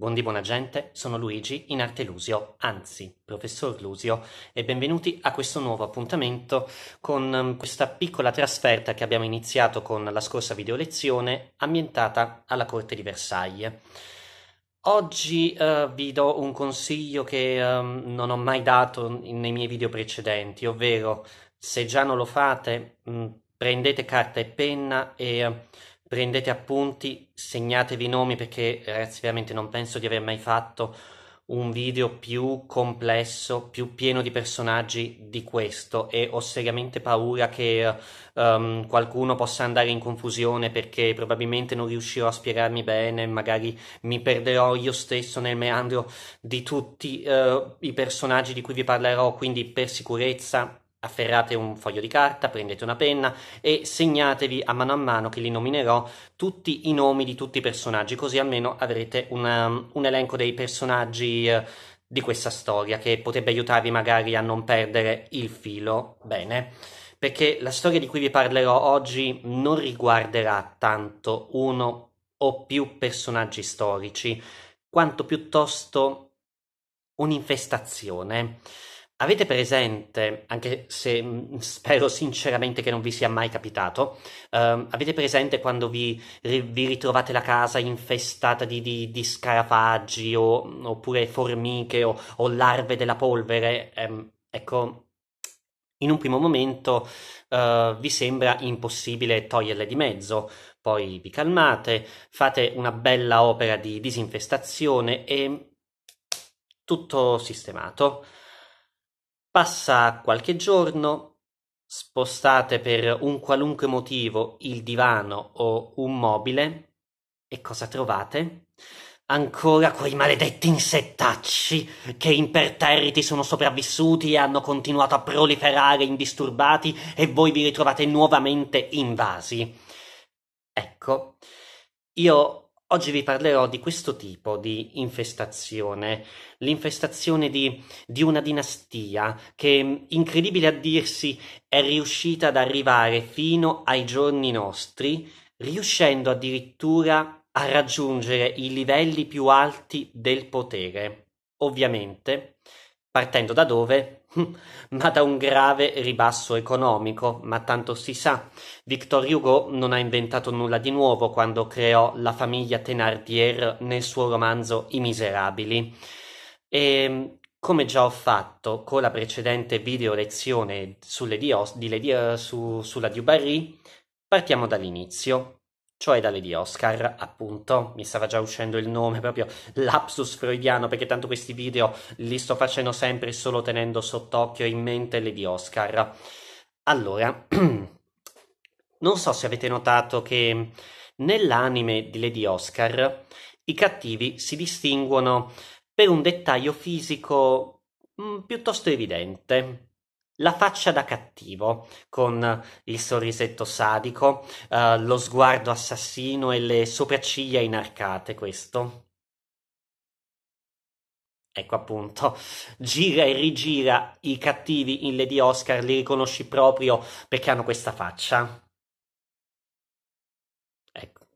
Buondì buona gente, sono Luigi in arte Lusio, anzi, professor Lusio, e benvenuti a questo nuovo appuntamento con um, questa piccola trasferta che abbiamo iniziato con la scorsa video lezione ambientata alla corte di Versailles. Oggi uh, vi do un consiglio che um, non ho mai dato nei miei video precedenti, ovvero se già non lo fate, mh, prendete carta e penna e prendete appunti, segnatevi i nomi perché ragazzi veramente non penso di aver mai fatto un video più complesso, più pieno di personaggi di questo. E ho seriamente paura che um, qualcuno possa andare in confusione perché probabilmente non riuscirò a spiegarmi bene, magari mi perderò io stesso nel meandro di tutti uh, i personaggi di cui vi parlerò, quindi per sicurezza afferrate un foglio di carta, prendete una penna e segnatevi a mano a mano che li nominerò tutti i nomi di tutti i personaggi, così almeno avrete una, un elenco dei personaggi eh, di questa storia che potrebbe aiutarvi magari a non perdere il filo. Bene, perché la storia di cui vi parlerò oggi non riguarderà tanto uno o più personaggi storici, quanto piuttosto un'infestazione. Avete presente, anche se mm, spero sinceramente che non vi sia mai capitato, uh, avete presente quando vi, vi, ritrovate la casa infestata di, di, di scarafaggi o, oppure formiche o, o, larve della polvere? Um, ecco, in un primo momento uh, vi sembra impossibile toglierle di mezzo, poi vi calmate, fate una bella opera di disinfestazione e tutto sistemato. Passa qualche giorno, spostate per un qualunque motivo il divano o un mobile e cosa trovate? Ancora quei maledetti insettacci che imperterriti sono sopravvissuti e hanno continuato a proliferare indisturbati e voi vi ritrovate nuovamente invasi. Ecco, io Oggi vi parlerò di questo tipo di infestazione, l'infestazione di, di, una dinastia che, incredibile a dirsi, è riuscita ad arrivare fino ai giorni nostri, riuscendo addirittura a raggiungere i livelli più alti del potere. Ovviamente, partendo da dove? ma da un grave ribasso economico, ma tanto si sa. Victor Hugo non ha inventato nulla di nuovo quando creò la famiglia Thénardier nel suo romanzo I Miserabili. E come già ho fatto con la precedente video lezione sulle dios, di Lady, uh, su, sulla Dubarry, partiamo dall'inizio cioè da Lady Oscar, appunto, mi stava già uscendo il nome, proprio lapsus freudiano, perché tanto questi video li sto facendo sempre solo tenendo sott'occhio in mente Lady Oscar. Allora, non so se avete notato che nell'anime di Lady Oscar i cattivi si distinguono per un dettaglio fisico mh, mm, piuttosto evidente la faccia da cattivo, con il sorrisetto sadico, uh, lo sguardo assassino e le sopracciglia inarcate, questo. Ecco appunto, gira e rigira i cattivi in Lady Oscar, li riconosci proprio perché hanno questa faccia.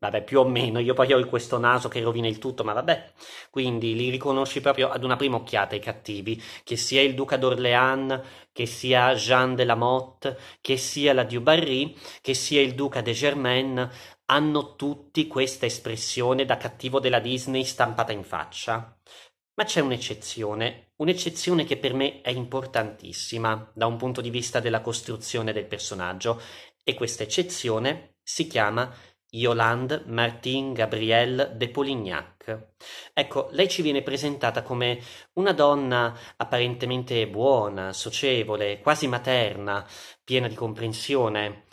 Vabbè, più o meno, io poi ho questo naso che rovina il tutto, ma vabbè. Quindi li riconosci proprio ad una prima occhiata i cattivi, che sia il duca d'Orléans, che sia Jean de la Motte, che sia la Dubarry, che sia il duca de Germain, hanno tutti questa espressione da cattivo della Disney stampata in faccia. Ma c'è un'eccezione, un'eccezione che per me è importantissima da un punto di vista della costruzione del personaggio, e questa eccezione si chiama Yolande Martine Gabrielle de Polignac. Ecco, lei ci viene presentata come una donna apparentemente buona, socievole, quasi materna, piena di comprensione.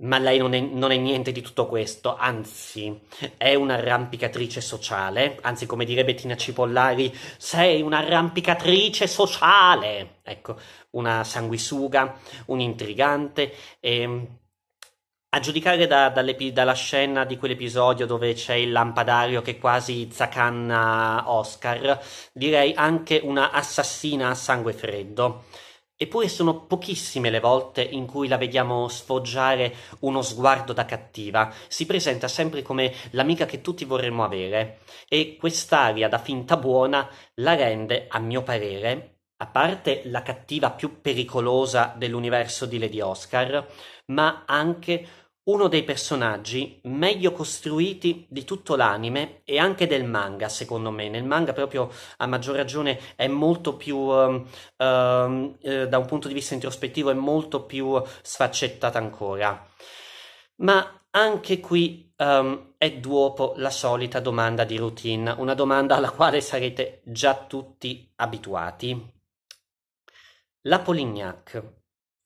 Ma lei non è, non è, niente di tutto questo, anzi, è un'arrampicatrice sociale, anzi, come direbbe Tina Cipollari, sei un'arrampicatrice sociale. Ecco, una sanguisuga, un intrigante e a giudicare da, dalla scena di quell'episodio dove c'è il lampadario che quasi zaccanna Oscar, direi anche una assassina a sangue freddo. Eppure sono pochissime le volte in cui la vediamo sfoggiare uno sguardo da cattiva. Si presenta sempre come l'amica che tutti vorremmo avere. E quest'aria da finta buona la rende, a mio parere, a parte la cattiva più pericolosa dell'universo di Lady Oscar, ma anche uno dei personaggi meglio costruiti di tutto l'anime e anche del manga, secondo me. Nel manga proprio a maggior ragione è molto più, um, um, eh, da un punto di vista introspettivo, è molto più sfaccettata ancora. Ma anche qui um, è d'uopo la solita domanda di routine, una domanda alla quale sarete già tutti abituati. La Polignac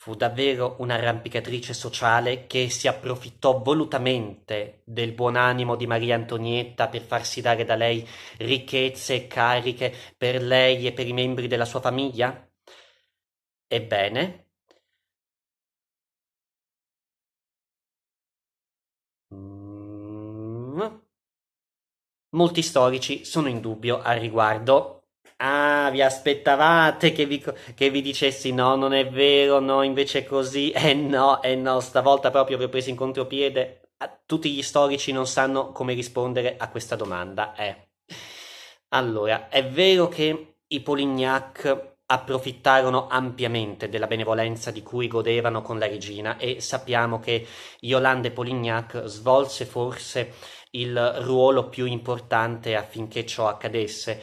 Fu davvero un'arrampicatrice sociale che si approfittò volutamente del buon animo di Maria Antonietta per farsi dare da lei ricchezze e cariche per lei e per i membri della sua famiglia? Ebbene, mm, molti storici sono in dubbio al riguardo Ah, vi aspettavate che vi, che vi dicessi no, non è vero, no, invece è così. Eh no, eh no, stavolta proprio vi ho preso in contropiede. Ah, tutti gli storici non sanno come rispondere a questa domanda. Eh. Allora, è vero che i Polignac approfittarono ampiamente della benevolenza di cui godevano con la regina e sappiamo che Yolande Polignac svolse forse il ruolo più importante affinché ciò accadesse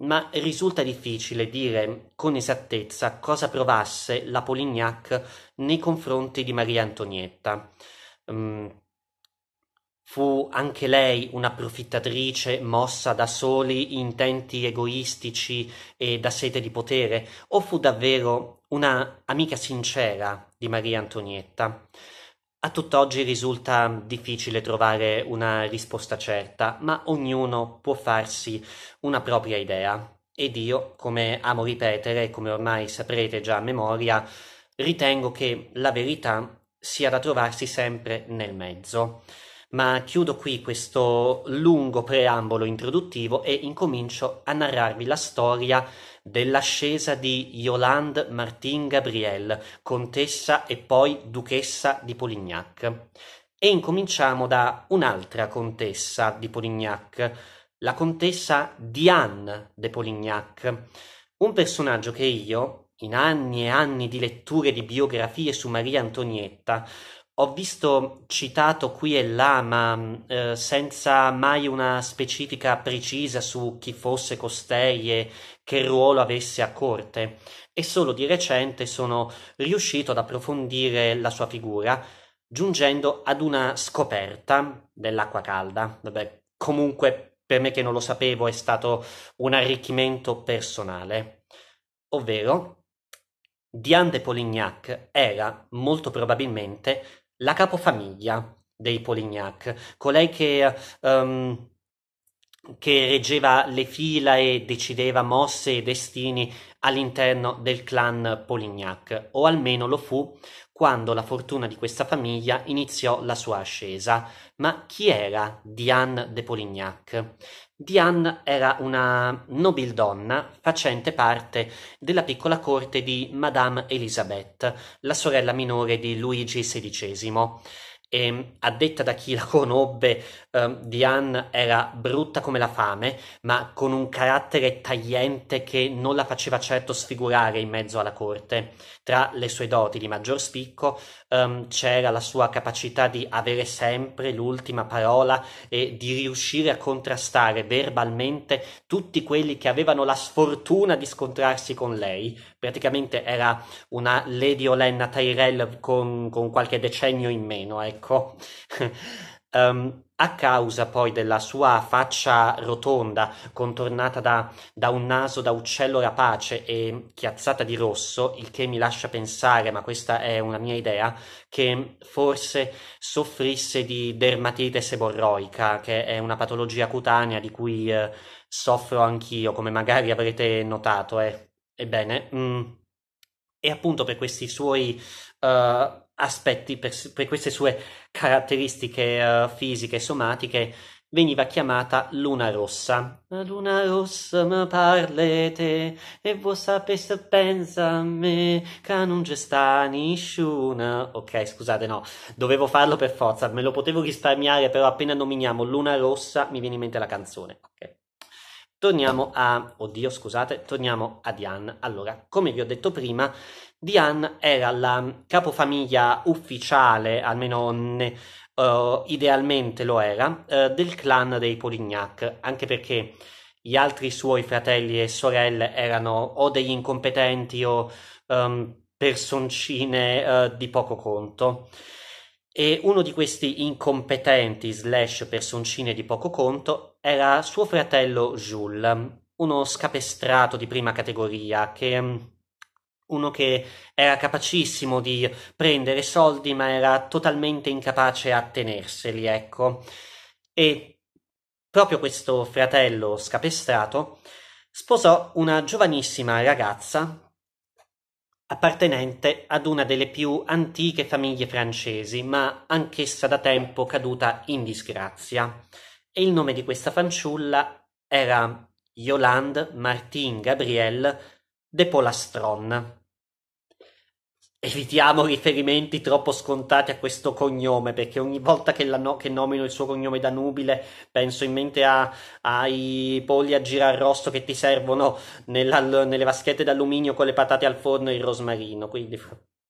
ma risulta difficile dire con esattezza cosa provasse la Polignac nei confronti di Maria Antonietta. Mm, fu anche lei un'approfittatrice mossa da soli intenti egoistici e da sete di potere, o fu davvero una amica sincera di Maria Antonietta? A tutt'oggi risulta difficile trovare una risposta certa, ma ognuno può farsi una propria idea. Ed io, come amo ripetere, come ormai saprete già a memoria, ritengo che la verità sia da trovarsi sempre nel mezzo. Ma chiudo qui questo lungo preambolo introduttivo e incomincio a narrarvi la storia dell'ascesa di Yolande Martin Gabrielle, contessa e poi duchessa di Polignac. E incominciamo da un'altra contessa di Polignac, la contessa Diane de Polignac, un personaggio che io, in anni e anni di letture di biografie su Maria Antonietta, ho visto citato qui e là, ma eh, senza mai una specifica precisa su chi fosse costei e che ruolo avesse a corte, e solo di recente sono riuscito ad approfondire la sua figura, giungendo ad una scoperta dell'acqua calda. Vabbè, comunque, per me che non lo sapevo, è stato un arricchimento personale, ovvero Diane de Polignac era molto probabilmente la capofamiglia dei Polignac, colei che, um, che reggeva le fila e decideva mosse e destini all'interno del clan Polignac, o almeno lo fu quando la fortuna di questa famiglia iniziò la sua ascesa. Ma chi era Diane de Polignac? Diane era una nobildonna facente parte della piccola corte di Madame Elisabeth, la sorella minore di Luigi XVI. E a detta da chi la conobbe, eh, Diane era brutta come la fame, ma con un carattere tagliente che non la faceva certo sfigurare in mezzo alla corte. Tra le sue doti di maggior spicco um, c'era la sua capacità di avere sempre l'ultima parola e di riuscire a contrastare verbalmente tutti quelli che avevano la sfortuna di scontrarsi con lei. Praticamente era una Lady Olenna Tyrell con, con qualche decennio in meno, ecco. um, a causa poi della sua faccia rotonda, contornata da, da, un naso da uccello rapace e chiazzata di rosso, il che mi lascia pensare, ma questa è una mia idea, che forse soffrisse di dermatite seborroica, che è una patologia cutanea di cui eh, soffro anch'io, come magari avrete notato. Eh. Ebbene, mm, e appunto per questi suoi uh, aspetti, per, per, queste sue caratteristiche uh, fisiche e somatiche, veniva chiamata Luna Rossa. Luna rossa mi parlete e voi sapeste pensa a me che non c'è sta nessuna. Ok, scusate, no, dovevo farlo per forza, me lo potevo risparmiare, però appena nominiamo Luna Rossa mi viene in mente la canzone. Ok. Torniamo a... Oddio, scusate, torniamo a Diane. Allora, come vi ho detto prima, Diane era la capofamiglia ufficiale, almeno ne, uh, idealmente lo era, uh, del clan dei Polignac, anche perché gli altri suoi fratelli e sorelle erano o degli incompetenti o um, personcine uh, di poco conto. E uno di questi incompetenti slash personcine di poco conto era suo fratello Jules, uno scapestrato di prima categoria che uno che era capacissimo di prendere soldi ma era totalmente incapace a tenerseli, ecco. E proprio questo fratello scapestrato sposò una giovanissima ragazza appartenente ad una delle più antiche famiglie francesi, ma anch'essa da tempo caduta in disgrazia. E il nome di questa fanciulla era Yolande Martine Gabrielle de Polastron. Evitiamo riferimenti troppo scontati a questo cognome, perché ogni volta che, no- che nomino il suo cognome da nubile penso in mente a- ai polli a girarrosto che ti servono nella- nelle vaschette d'alluminio con le patate al forno e il rosmarino. Quindi,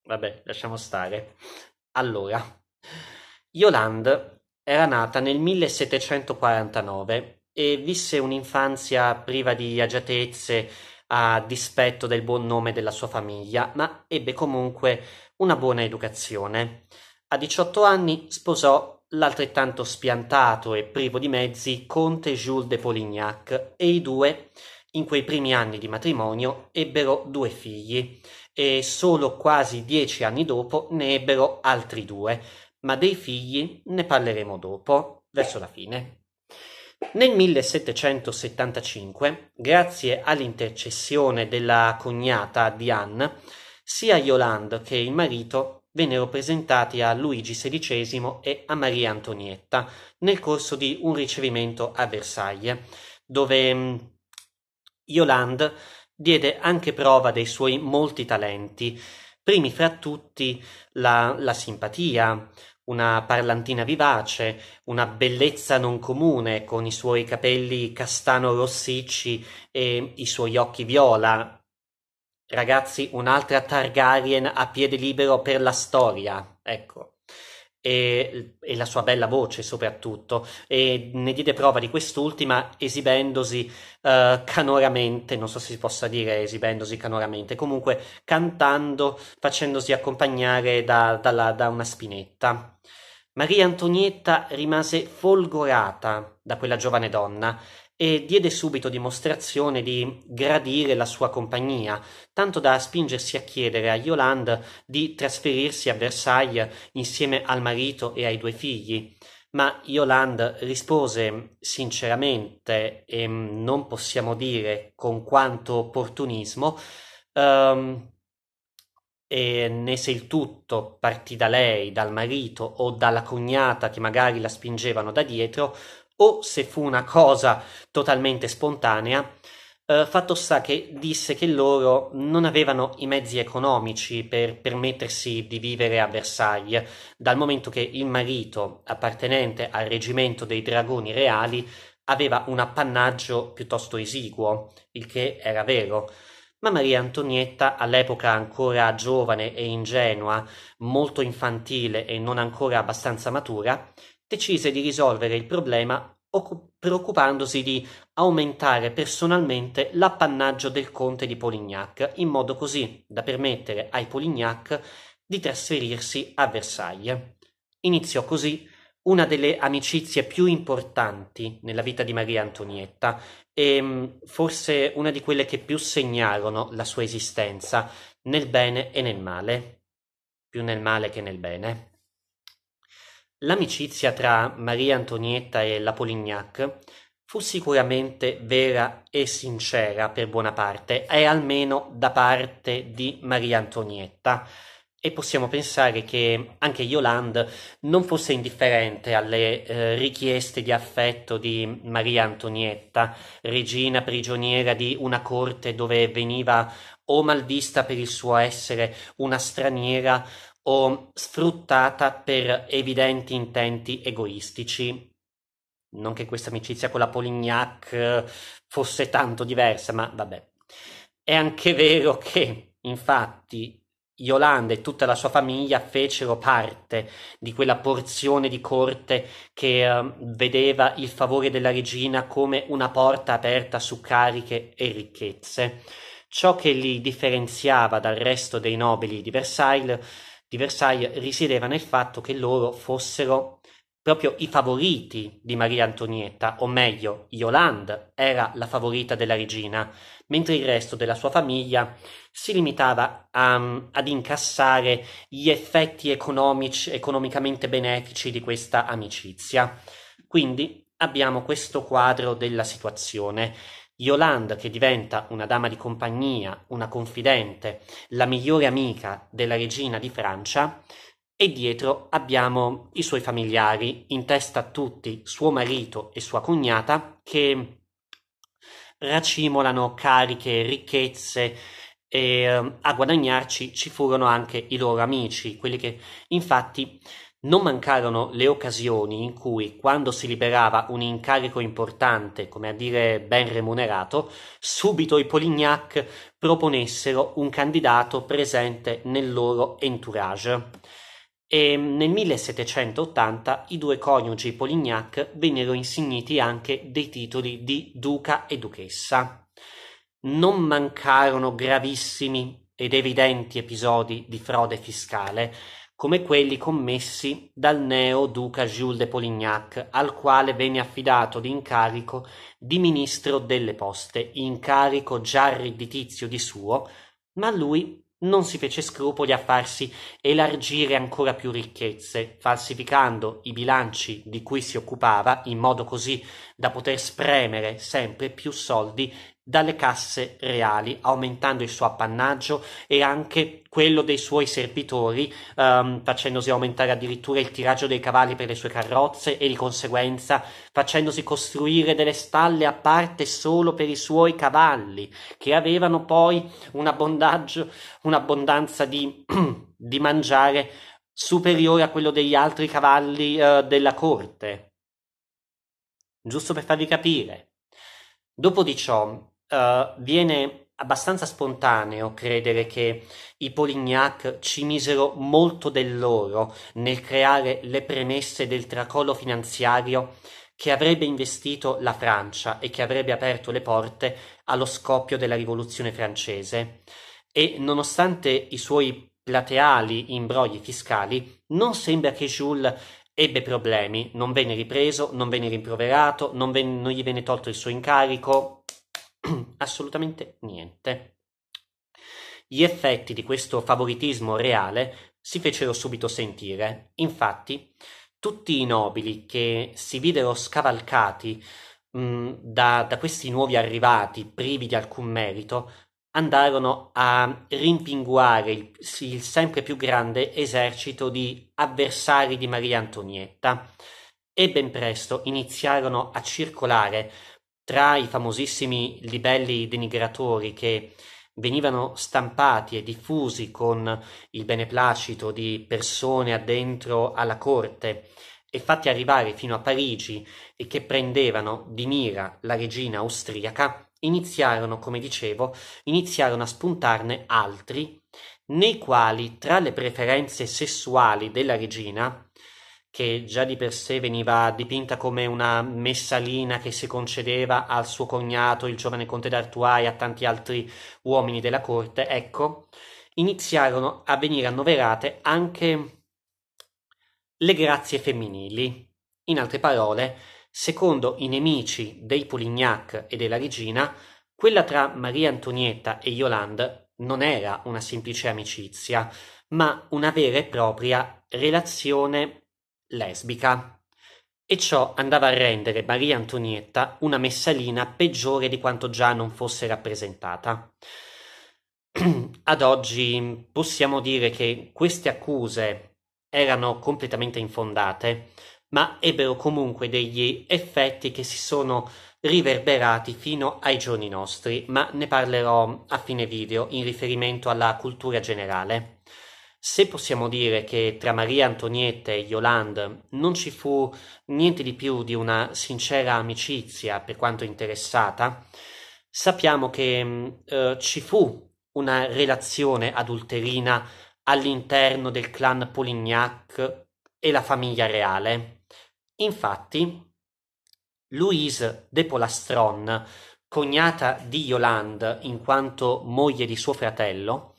vabbè, lasciamo stare. Allora, Yolande era nata nel 1749 e visse un'infanzia priva di agiatezze a dispetto del buon nome della sua famiglia, ma ebbe comunque una buona educazione. A 18 anni sposò l'altrettanto spiantato e privo di mezzi conte Jules de Polignac e i due, in quei primi anni di matrimonio, ebbero due figli e solo quasi dieci anni dopo ne ebbero altri due, ma dei figli ne parleremo dopo, verso la fine. Nel 1775, grazie all'intercessione della cognata Diane, sia Yolande che il marito vennero presentati a Luigi XVI e a Maria Antonietta nel corso di un ricevimento a Versailles, dove mm, Yolande diede anche prova dei suoi molti talenti, primi fra tutti la, la simpatia, una parlantina vivace, una bellezza non comune con i suoi capelli castano rossicci e i suoi occhi viola. Ragazzi, un'altra Targaryen a piede libero per la storia, ecco. E, e, la sua bella voce soprattutto. E ne diede prova di quest'ultima esibendosi uh, canoramente non so se si possa dire esibendosi canoramente comunque cantando facendosi accompagnare da, da, da una spinetta. Maria Antonietta rimase folgorata da quella giovane donna e diede subito dimostrazione di gradire la sua compagnia, tanto da spingersi a chiedere a Yolande di trasferirsi a Versailles insieme al marito e ai due figli. Ma Yolande rispose sinceramente, e non possiamo dire con quanto opportunismo, um, e né se il tutto partì da lei, dal marito o dalla cognata che magari la spingevano da dietro, o se fu una cosa totalmente spontanea, eh, fatto sta che disse che loro non avevano i mezzi economici per permettersi di vivere a Versailles, dal momento che il marito, appartenente al reggimento dei dragoni reali, aveva un appannaggio piuttosto esiguo, il che era vero ma Maria Antonietta, all'epoca ancora giovane e ingenua, molto infantile e non ancora abbastanza matura, decise di risolvere il problema preoccupandosi di aumentare personalmente l'appannaggio del conte di Polignac, in modo così da permettere ai Polignac di trasferirsi a Versailles. Iniziò così una delle amicizie più importanti nella vita di Maria Antonietta e mm, forse una di quelle che più segnarono la sua esistenza nel bene e nel male, più nel male che nel bene. L'amicizia tra Maria Antonietta e la Polignac fu sicuramente vera e sincera per buona parte, e almeno da parte di Maria Antonietta, e possiamo pensare che anche Yolande non fosse indifferente alle eh, richieste di affetto di Maria Antonietta, regina prigioniera di una corte dove veniva o malvista per il suo essere una straniera o sfruttata per evidenti intenti egoistici. Non che questa amicizia con la Polignac eh, fosse tanto diversa, ma vabbè. È anche vero che, infatti, Yolanda e tutta la sua famiglia fecero parte di quella porzione di corte che uh, vedeva il favore della regina come una porta aperta su cariche e ricchezze. Ciò che li differenziava dal resto dei nobili di Versailles, di Versailles risiedeva nel fatto che loro fossero proprio i favoriti di Maria Antonietta, o meglio, Yolande era la favorita della regina, mentre il resto della sua famiglia si limitava a, ad incassare gli effetti economici, economicamente benefici di questa amicizia. Quindi abbiamo questo quadro della situazione. Yolande che diventa una dama di compagnia, una confidente, la migliore amica della regina di Francia, e dietro abbiamo i suoi familiari, in testa a tutti suo marito e sua cognata, che racimolano cariche, ricchezze e eh, a guadagnarci ci furono anche i loro amici, quelli che infatti non mancarono le occasioni in cui, quando si liberava un incarico importante, come a dire ben remunerato, subito i Polignac proponessero un candidato presente nel loro entourage e nel 1780 i due coniugi Polignac vennero insigniti anche dei titoli di duca e duchessa. Non mancarono gravissimi ed evidenti episodi di frode fiscale, come quelli commessi dal neo duca Jules de Polignac, al quale venne affidato l'incarico di ministro delle poste, incarico già redditizio di suo, ma lui non si fece scrupoli a farsi elargire ancora più ricchezze, falsificando i bilanci di cui si occupava in modo così da poter spremere sempre più soldi dalle casse reali, aumentando il suo appannaggio e anche quello dei suoi servitori, um, facendosi aumentare addirittura il tiraggio dei cavalli per le sue carrozze e di conseguenza facendosi costruire delle stalle a parte solo per i suoi cavalli, che avevano poi un un'abbondanza di, di mangiare superiore a quello degli altri cavalli uh, della corte. Giusto per farvi capire. Dopo di ciò, uh, viene abbastanza spontaneo credere che i Polignac ci misero molto del loro nel creare le premesse del tracollo finanziario che avrebbe investito la Francia e che avrebbe aperto le porte allo scoppio della rivoluzione francese. E nonostante i suoi plateali imbrogli fiscali, non sembra che Jules ebbe problemi, non venne ripreso, non venne rimproverato, non, venne, non gli venne tolto il suo incarico, Assolutamente niente. Gli effetti di questo favoritismo reale si fecero subito sentire. Infatti, tutti i nobili che si videro scavalcati mh, da, da questi nuovi arrivati privi di alcun merito andarono a rimpinguare il, il, sempre più grande esercito di avversari di Maria Antonietta e ben presto iniziarono a circolare tra i famosissimi libelli denigratori che venivano stampati e diffusi con il beneplacito di persone addentro alla corte e fatti arrivare fino a Parigi e che prendevano di mira la regina austriaca, iniziarono, come dicevo, iniziarono a spuntarne altri, nei quali tra le preferenze sessuali della regina che già di per sé veniva dipinta come una messalina che si concedeva al suo cognato, il giovane conte d'Artois e a tanti altri uomini della corte, ecco, iniziarono a venire annoverate anche le grazie femminili. In altre parole, secondo i nemici dei Polignac e della regina, quella tra Maria Antonietta e Yolande non era una semplice amicizia, ma una vera e propria relazione lesbica e ciò andava a rendere Maria Antonietta una messalina peggiore di quanto già non fosse rappresentata. ad oggi possiamo dire che queste accuse erano completamente infondate, ma ebbero comunque degli effetti che si sono riverberati fino ai giorni nostri, ma ne parlerò a fine video in riferimento alla cultura generale. Se possiamo dire che tra Maria Antonietta e Yolande non ci fu niente di più di una sincera amicizia per quanto interessata, sappiamo che eh, ci fu una relazione adulterina all'interno del clan Polignac e la famiglia reale. Infatti, Louise de Polastron, cognata di Yolande in quanto moglie di suo fratello,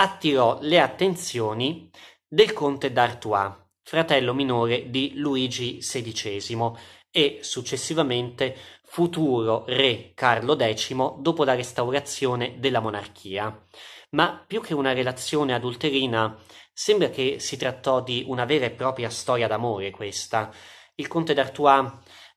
attirò le attenzioni del conte d'Artois, fratello minore di Luigi XVI e successivamente futuro re Carlo X dopo la restaurazione della monarchia. Ma più che una relazione adulterina, sembra che si trattò di una vera e propria storia d'amore questa. Il conte d'Artois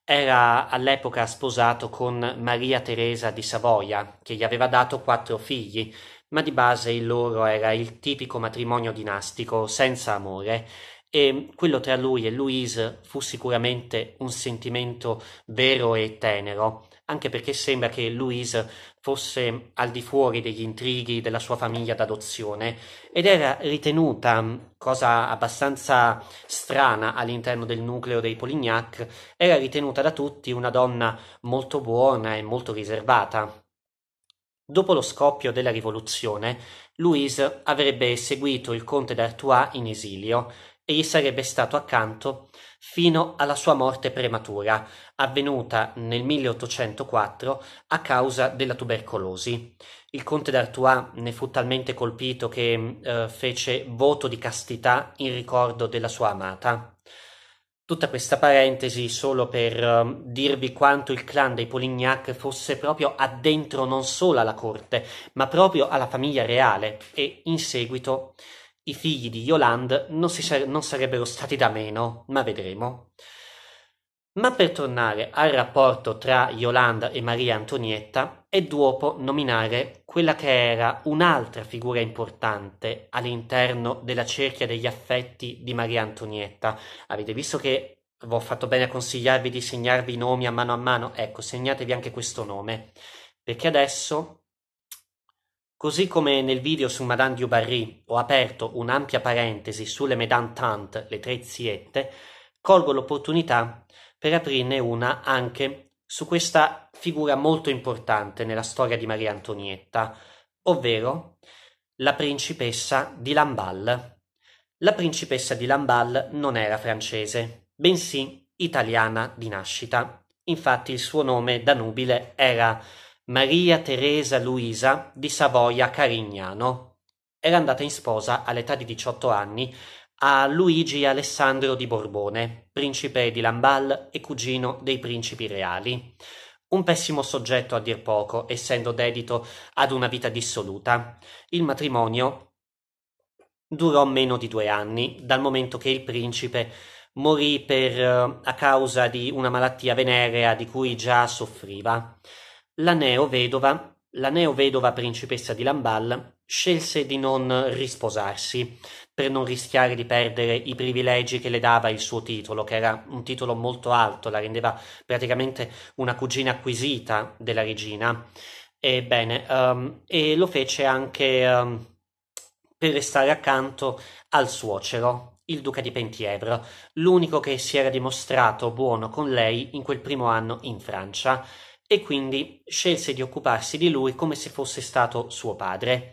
era all'epoca sposato con Maria Teresa di Savoia, che gli aveva dato quattro figli, ma di base il loro era il tipico matrimonio dinastico, senza amore, e quello tra lui e Louise fu sicuramente un sentimento vero e tenero, anche perché sembra che Louise fosse al di fuori degli intrighi della sua famiglia d'adozione ed era ritenuta, cosa abbastanza strana all'interno del nucleo dei Polignac, era ritenuta da tutti una donna molto buona e molto riservata. Dopo lo scoppio della rivoluzione, Louise avrebbe seguito il conte d'Artois in esilio e gli sarebbe stato accanto fino alla sua morte prematura, avvenuta nel 1804 a causa della tubercolosi. Il conte d'Artois ne fu talmente colpito che eh, fece voto di castità in ricordo della sua amata. Tutta questa parentesi solo per uh, dirvi quanto il clan dei Polignac fosse proprio addentro non solo alla corte, ma proprio alla famiglia reale e in seguito i figli di Yolande non, si, non sarebbero stati da meno, ma vedremo. Ma per tornare al rapporto tra Yolanda e Maria Antonietta, è dopo nominare quella che era un'altra figura importante all'interno della cerchia degli affetti di Maria Antonietta. Avete visto che ho fatto bene a consigliarvi di segnarvi i nomi a mano a mano? Ecco, segnatevi anche questo nome, perché adesso Così come nel video su Madame du Barry ho aperto un'ampia parentesi sulle Mesdames Tante, le tre ziette, colgo l'opportunità per aprirne una anche su questa figura molto importante nella storia di Maria Antonietta, ovvero la principessa di Lamballe. La principessa di Lamballe non era francese, bensì italiana di nascita. Infatti il suo nome da nubile era Maria Teresa Luisa di Savoia-Carignano. Era andata in sposa all'età di 18 anni a Luigi Alessandro di Borbone, principe di Lamballe e cugino dei principi reali. Un pessimo soggetto a dir poco, essendo dedito ad una vita dissoluta. Il matrimonio durò meno di due anni, dal momento che il principe morì per, eh, a causa di una malattia venerea di cui già soffriva. La neovedova, la neovedova principessa di Lamballe, scelse di non risposarsi per non rischiare di perdere i privilegi che le dava il suo titolo, che era un titolo molto alto, la rendeva praticamente una cugina acquisita della regina. Ebbene, um, e lo fece anche um, per restare accanto al suocero, il duca di Penthièvre, l'unico che si era dimostrato buono con lei in quel primo anno in Francia e quindi scelse di occuparsi di lui come se fosse stato suo padre.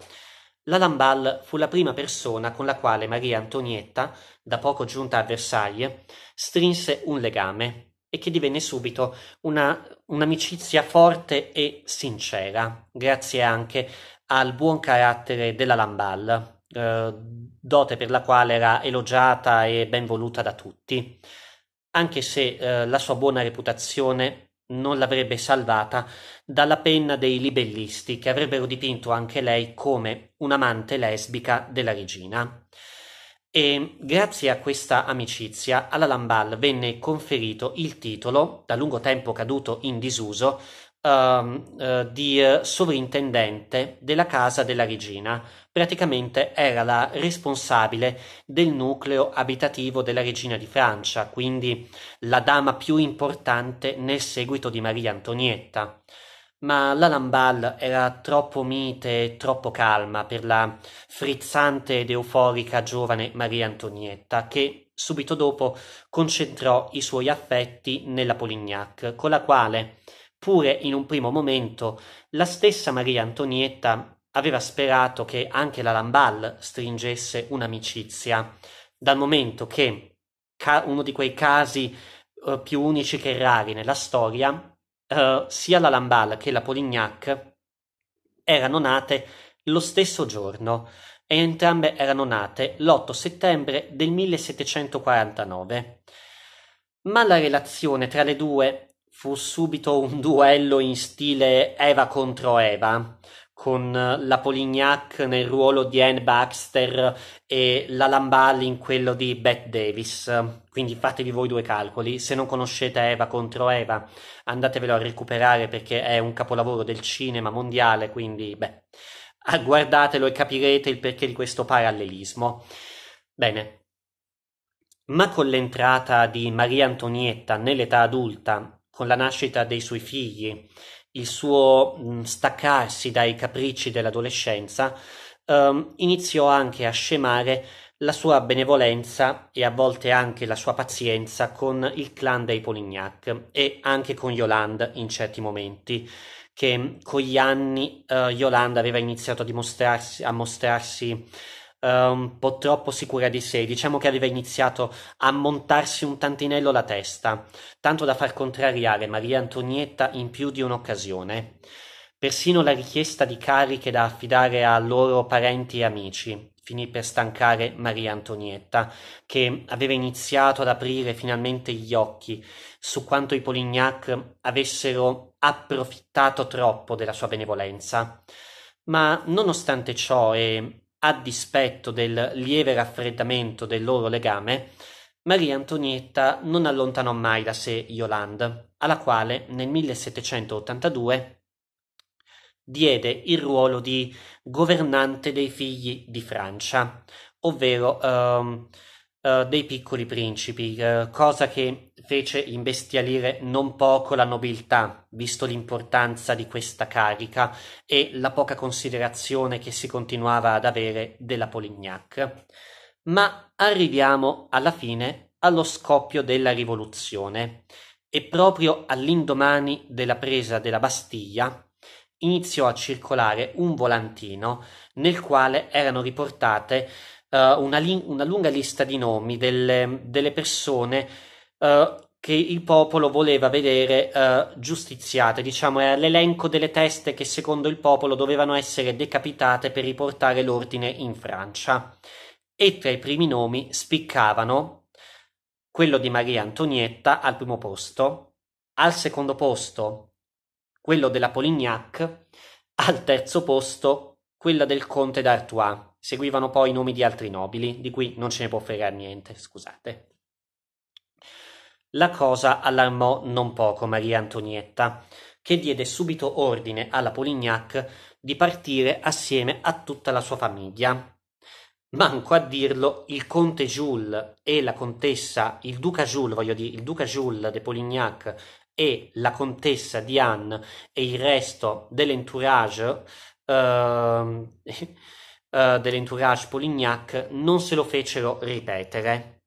La Lamballe fu la prima persona con la quale Maria Antonietta, da poco giunta a Versailles, strinse un legame e che divenne subito una, un'amicizia forte e sincera, grazie anche al buon carattere della Lamballe, eh, dote per la quale era elogiata e ben voluta da tutti, anche se eh, la sua buona reputazione non l'avrebbe salvata dalla penna dei libellisti che avrebbero dipinto anche lei come un'amante lesbica della regina. E grazie a questa amicizia alla Lamballe venne conferito il titolo, da lungo tempo caduto in disuso, eh, di eh, sovrintendente della casa della regina. Praticamente era la responsabile del nucleo abitativo della regina di Francia, quindi la dama più importante nel seguito di Maria Antonietta ma la Lamballe era troppo mite e troppo calma per la frizzante ed euforica giovane Maria Antonietta, che subito dopo concentrò i suoi affetti nella Polignac, con la quale, pure in un primo momento, la stessa Maria Antonietta aveva sperato che anche la Lamballe stringesse un'amicizia, dal momento che uno di quei casi uh, più unici che rari nella storia uh, sia la Lamballe che la Polignac erano nate lo stesso giorno e entrambe erano nate l'8 settembre del 1749. Ma la relazione tra le due fu subito un duello in stile Eva contro Eva, con la Polignac nel ruolo di Anne Baxter e la Lamballe in quello di Bette Davis. Quindi fatevi voi due calcoli. Se non conoscete Eva contro Eva, andatevelo a recuperare perché è un capolavoro del cinema mondiale, quindi beh, guardatelo e capirete il perché di questo parallelismo. Bene. Ma con l'entrata di Maria Antonietta nell'età adulta, con la nascita dei suoi figli, il suo staccarsi dai capricci dell'adolescenza, um, iniziò anche a scemare la sua benevolenza e a volte anche la sua pazienza con il clan dei Polignac e anche con Yolande in certi momenti, che con gli anni uh, Yolande aveva iniziato a a mostrarsi un po' troppo sicura di sé, diciamo che aveva iniziato a montarsi un tantinello la testa, tanto da far contrariare Maria Antonietta in più di un'occasione. Persino la richiesta di cariche da affidare a loro parenti e amici finì per stancare Maria Antonietta, che aveva iniziato ad aprire finalmente gli occhi su quanto i Polignac avessero approfittato troppo della sua benevolenza. Ma nonostante ciò e a dispetto del lieve raffreddamento del loro legame, Maria Antonietta non allontanò mai da sé Yolande, alla quale nel 1782 diede il ruolo di governante dei figli di Francia, ovvero um, uh, dei piccoli principi, uh, cosa che fece imbestialire non poco la nobiltà, visto l'importanza di questa carica e la poca considerazione che si continuava ad avere della Polignac. Ma arriviamo alla fine allo scoppio della rivoluzione e proprio all'indomani della presa della Bastiglia iniziò a circolare un volantino nel quale erano riportate uh, una, li- una, lunga lista di nomi delle, delle persone uh, che il popolo voleva vedere uh, giustiziate, diciamo era l'elenco delle teste che secondo il popolo dovevano essere decapitate per riportare l'ordine in Francia. E tra i primi nomi spiccavano quello di Maria Antonietta al primo posto, al secondo posto quello della Polignac, al terzo posto quella del conte d'Artois. Seguivano poi i nomi di altri nobili, di cui non ce ne può fregare niente, scusate. La cosa allarmò non poco Maria Antonietta, che diede subito ordine alla Polignac di partire assieme a tutta la sua famiglia. Manco a dirlo, il conte Jules e la contessa, il duca Jules, voglio dire, il duca Jules de Polignac e la contessa Diane e il resto dell'entourage uh, uh, dell'entourage Polignac non se lo fecero ripetere,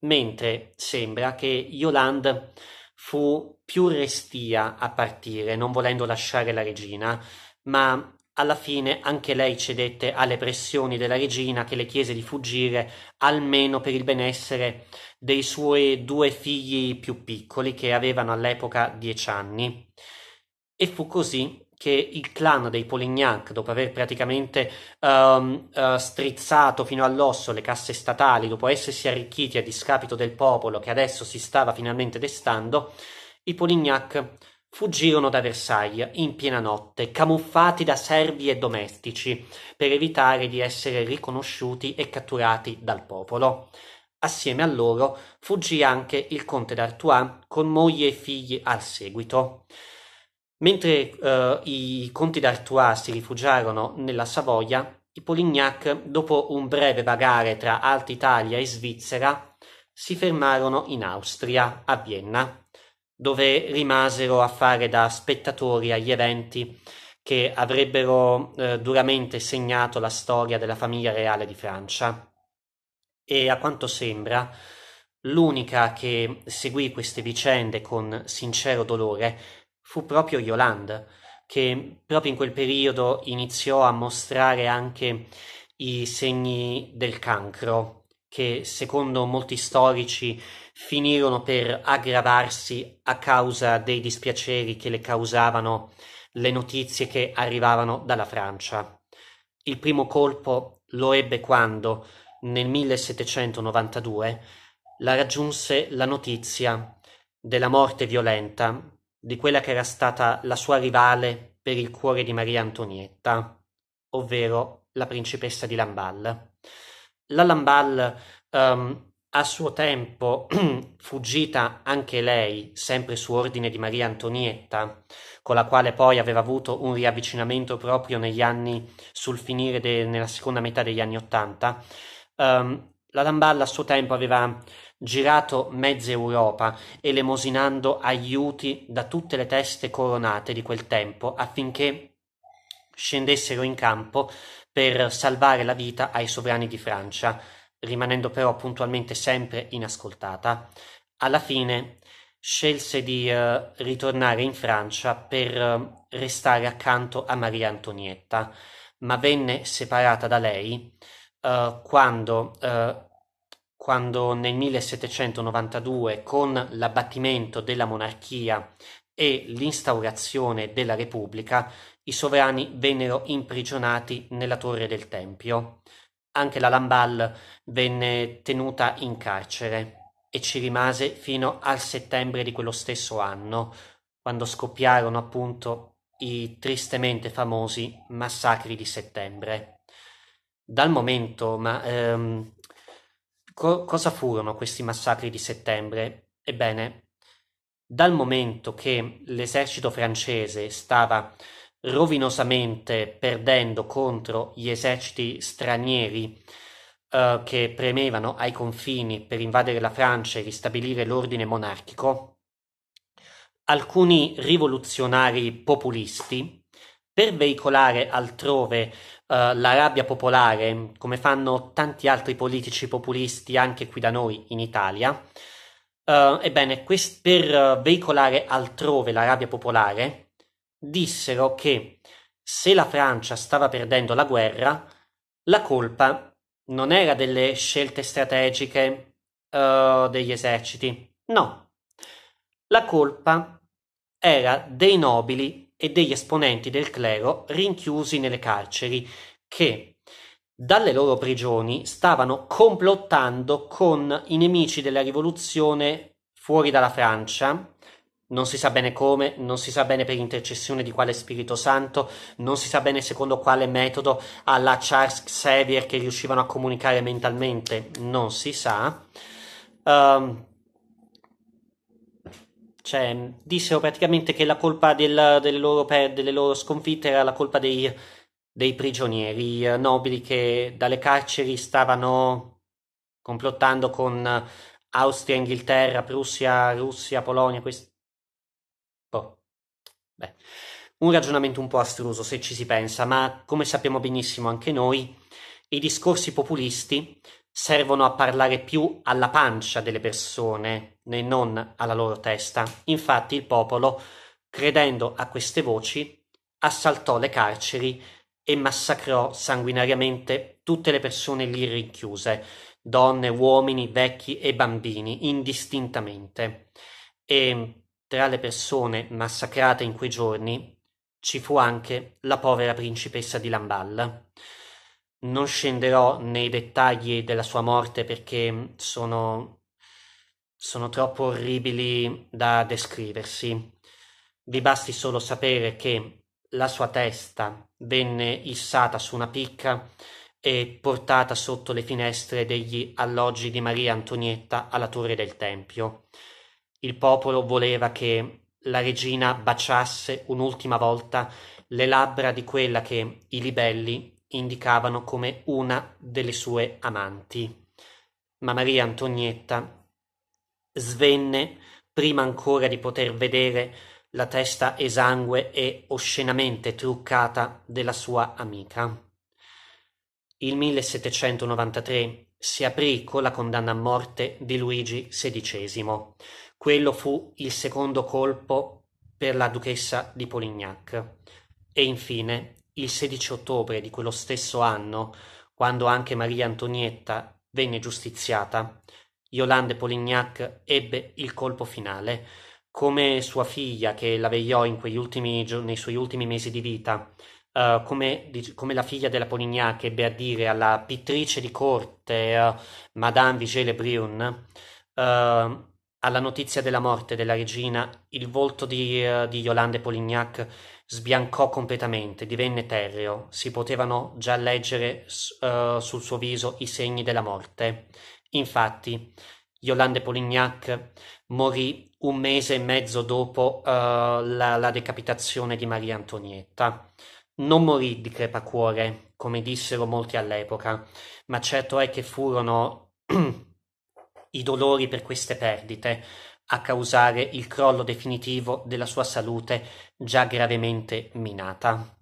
mentre sembra che Yolande fu più restia a partire, non volendo lasciare la regina, ma alla fine anche lei cedette alle pressioni della regina che le chiese di fuggire almeno per il benessere dei suoi due figli più piccoli che avevano all'epoca dieci anni. E fu così che il clan dei Polignac, dopo aver praticamente um, uh, strizzato fino all'osso le casse statali, dopo essersi arricchiti a discapito del popolo che adesso si stava finalmente destando, i Polignac Fuggirono da Versailles in piena notte, camuffati da servi e domestici, per evitare di essere riconosciuti e catturati dal popolo. Assieme a loro fuggì anche il conte d'Artois con moglie e figli al seguito. Mentre uh, i conti d'Artois si rifugiarono nella Savoia, i Polignac, dopo un breve vagare tra Alta Italia e Svizzera, si fermarono in Austria, a Vienna, dove rimasero a fare da spettatori agli eventi che avrebbero eh, duramente segnato la storia della famiglia reale di Francia. E a quanto sembra, l'unica che seguì queste vicende con sincero dolore fu proprio Yolande, che proprio in quel periodo iniziò a mostrare anche i segni del cancro, che secondo molti storici finirono per aggravarsi a causa dei dispiaceri che le causavano le notizie che arrivavano dalla Francia. Il primo colpo lo ebbe quando, nel 1792, la raggiunse la notizia della morte violenta di quella che era stata la sua rivale per il cuore di Maria Antonietta, ovvero la principessa di Lamballe. La Lamballe um, a suo tempo, fuggita anche lei, sempre su ordine di Maria Antonietta, con la quale poi aveva avuto un riavvicinamento proprio negli anni, sul finire de, nella seconda metà degli anni Ottanta, um, la Lamballe a suo tempo aveva girato mezza Europa, elemosinando aiuti da tutte le teste coronate di quel tempo affinché scendessero in campo per salvare la vita ai sovrani di Francia, rimanendo però puntualmente sempre inascoltata. Alla fine scelse di uh, ritornare in Francia per uh, restare accanto a Maria Antonietta, ma venne separata da lei uh, quando quando nel 1792 con l'abbattimento della monarchia e l'instaurazione della Repubblica i sovrani vennero imprigionati nella torre del Tempio. Anche la Lamballe venne tenuta in carcere e ci rimase fino al settembre di quello stesso anno, quando scoppiarono appunto i tristemente famosi massacri di settembre. Dal momento, ma ehm, Co- cosa furono questi massacri di settembre? Ebbene, dal momento che l'esercito francese stava rovinosamente perdendo contro gli eserciti stranieri uh, che premevano ai confini per invadere la Francia e ristabilire l'ordine monarchico, alcuni rivoluzionari populisti, per veicolare altrove uh, la rabbia popolare, come fanno tanti altri politici populisti anche qui da noi in Italia, uh, ebbene, quest- per veicolare altrove la rabbia popolare, dissero che se la Francia stava perdendo la guerra, la colpa non era delle scelte strategiche uh, degli eserciti, no, la colpa era dei nobili e degli esponenti del clero rinchiusi nelle carceri, che dalle loro prigioni stavano complottando con i nemici della rivoluzione fuori dalla Francia, non si sa bene come, non si sa bene per intercessione di quale Spirito Santo, non si sa bene secondo quale metodo alla Charles Xavier che riuscivano a comunicare mentalmente, non si sa. Um, cioè, dissero praticamente che la colpa del, delle, loro, delle, loro, sconfitte era la colpa dei, dei prigionieri nobili che dalle carceri stavano complottando con Austria, Inghilterra, Prussia, Russia, Polonia. Quest... Oh. Beh, un ragionamento un po' astruso se ci si pensa, ma come sappiamo benissimo anche noi, i discorsi populisti servono a parlare più alla pancia delle persone e non alla loro testa. Infatti il popolo, credendo a queste voci, assaltò le carceri e massacrò sanguinariamente tutte le persone lì rinchiuse, donne, uomini, vecchi e bambini, indistintamente. E tra le persone massacrate in quei giorni ci fu anche la povera principessa di Lamballe. Non scenderò nei dettagli della sua morte perché sono, sono troppo orribili da descriversi. Vi basti solo sapere che la sua testa venne issata su una picca e portata sotto le finestre degli alloggi di Maria Antonietta alla torre del Tempio. Il popolo voleva che la regina baciasse un'ultima volta le labbra di quella che i libelli indicavano come una delle sue amanti. Ma Maria Antonietta svenne prima ancora di poter vedere la testa esangue e oscenamente truccata della sua amica. Il 1793 si aprì con la condanna a morte di Luigi XVI. Quello fu il secondo colpo per la duchessa di Polignac. E infine, il 16 ottobre di quello stesso anno, quando anche Maria Antonietta venne giustiziata, Yolande Polignac ebbe il colpo finale, come sua figlia che la vegliò ultimi, nei suoi ultimi mesi di vita, uh, come, come, la figlia della Polignac ebbe a dire alla pittrice di corte, uh, Madame Vigée Brun, uh, alla notizia della morte della regina, il volto di, di Yolande Polignac sbiancò completamente, divenne terreo, si potevano già leggere sul suo viso i segni della morte. Infatti, Yolande Polignac morì un mese e mezzo dopo uh, la, la, decapitazione di Maria Antonietta. Non morì di crepacuore, come dissero molti all'epoca, ma certo è che furono i dolori per queste perdite a causare il crollo definitivo della sua salute già gravemente minata.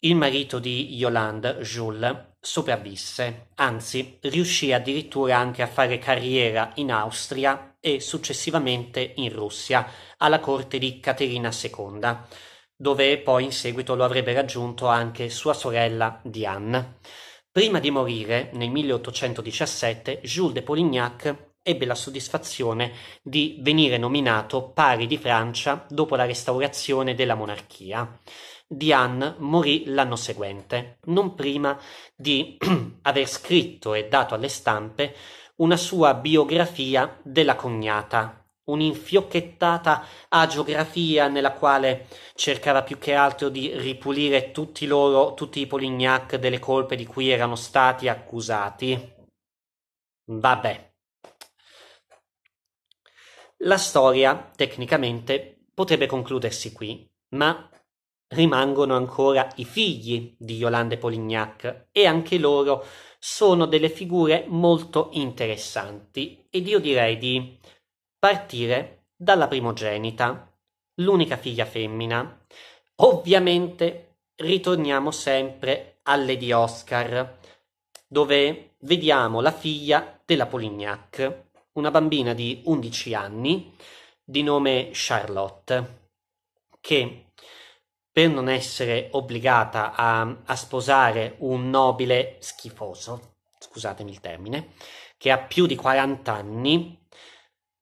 Il marito di Yolande, Jules, sopravvisse, anzi riuscì addirittura anche a fare carriera in Austria e successivamente in Russia alla corte di Caterina II, dove poi in seguito lo avrebbe raggiunto anche sua sorella Diane. Prima di morire, nel 1817, Jules de Polignac ebbe la soddisfazione di venire nominato pari di Francia dopo la restaurazione della monarchia. Diane morì l'anno seguente, non prima di aver scritto e dato alle stampe una sua biografia della cognata, un'infiocchettata agiografia nella quale cercava più che altro di ripulire tutti loro, tutti i Polignac delle colpe di cui erano stati accusati. Vabbè. La storia, tecnicamente, potrebbe concludersi qui, ma rimangono ancora i figli di Yolande Polignac e anche loro sono delle figure molto interessanti ed io direi di partire dalla primogenita, l'unica figlia femmina. Ovviamente ritorniamo sempre a Lady Oscar, dove vediamo la figlia della Polignac, una bambina di 11 anni di nome Charlotte, che per non essere obbligata a, a sposare un nobile schifoso, scusatemi il termine, che ha più di 40 anni,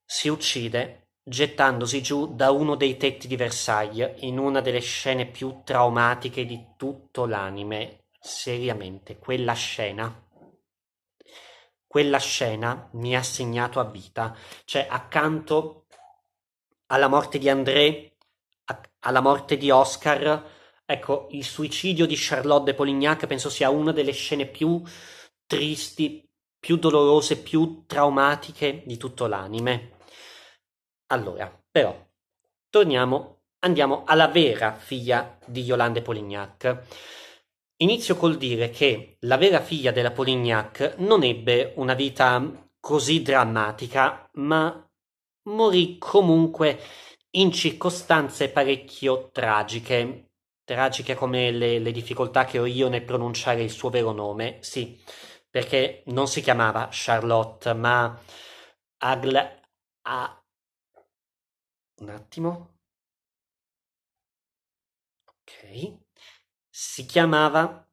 si uccide gettandosi giù da uno dei tetti di Versailles in una delle scene più traumatiche di tutto l'anime. Seriamente, quella scena. Quella scena mi ha segnato a vita. Cioè, accanto alla morte di André alla morte di Oscar, ecco, il suicidio di Charlotte de Polignac penso sia una delle scene più tristi, più dolorose, più traumatiche di tutto l'anime. Allora, però, torniamo, andiamo alla vera figlia di Yolande Polignac. Inizio col dire che la vera figlia della Polignac non ebbe una vita così drammatica, ma morì comunque in circostanze parecchio tragiche, tragiche come le, le difficoltà che ho io nel pronunciare il suo vero nome, sì, perché non si chiamava Charlotte, ma Agla... A... Un attimo. Ok. Si chiamava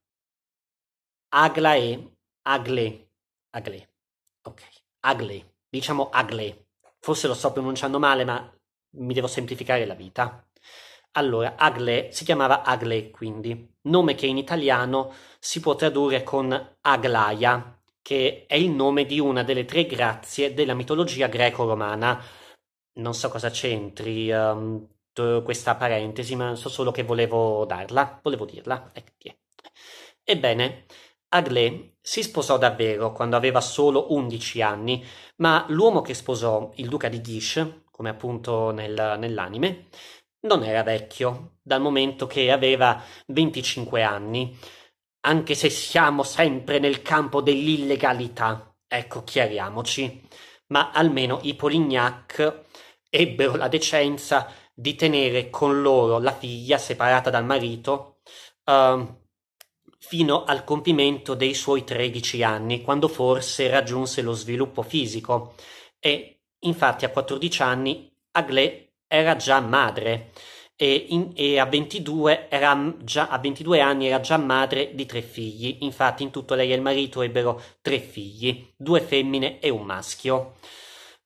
Aglae. Agle. Agle. Ok. Agle. Diciamo Agle. Forse lo sto pronunciando male, ma mi devo semplificare la vita. Allora, Agle si chiamava Agle, quindi, nome che in italiano si può tradurre con Aglaia, che è il nome di una delle tre grazie della mitologia greco-romana. Non so cosa c'entri um, questa parentesi, ma so solo che volevo darla, volevo dirla. Ecco, Ebbene, Aglé si sposò davvero quando aveva solo 11 anni, ma l'uomo che sposò, il duca di Guiche, come appunto nel, nell'anime, non era vecchio, dal momento che aveva 25 anni, anche se siamo sempre nel campo dell'illegalità. Ecco, chiariamoci. Ma almeno i Polignac ebbero la decenza di tenere con loro la figlia separata dal marito uh, fino al compimento dei suoi 13 anni, quando forse raggiunse lo sviluppo fisico. E infatti a 14 anni Aglaé era già madre e, in, e a, 22 era già, a 22 anni era già madre di tre figli. Infatti in tutto lei e il marito ebbero tre figli, due femmine e un maschio.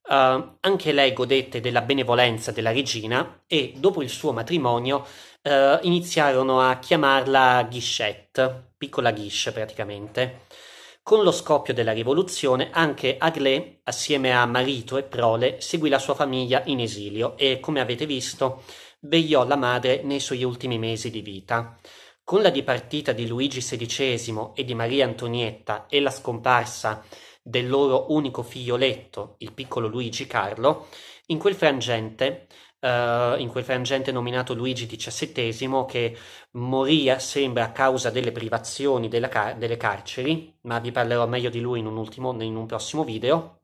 Uh, anche lei godette della benevolenza della regina e dopo il suo matrimonio uh, iniziarono a chiamarla Guichette, piccola Guiche praticamente. Con lo scoppio della rivoluzione anche Aglaé, assieme a marito e prole, seguì la sua famiglia in esilio e, come avete visto, vegliò la madre nei suoi ultimi mesi di vita. Con la dipartita di Luigi XVI e di Maria Antonietta e la scomparsa del loro unico figlioletto, il piccolo Luigi Carlo, in quel frangente, uh, in quel frangente nominato Luigi XVII, che morì, sembra, a causa delle privazioni car- delle carceri, ma vi parlerò meglio di lui in un, ultimo, in un prossimo video,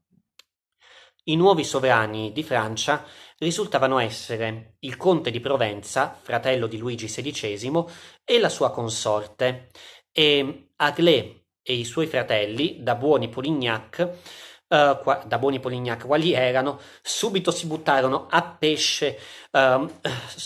i nuovi sovrani di Francia risultavano essere il conte di Provenza, fratello di Luigi XVI, e la sua consorte, e Aglaé e i suoi fratelli, da buoni Polignac, Uh, qua, da buoni Polignac quali erano, subito si buttarono a pesce uh,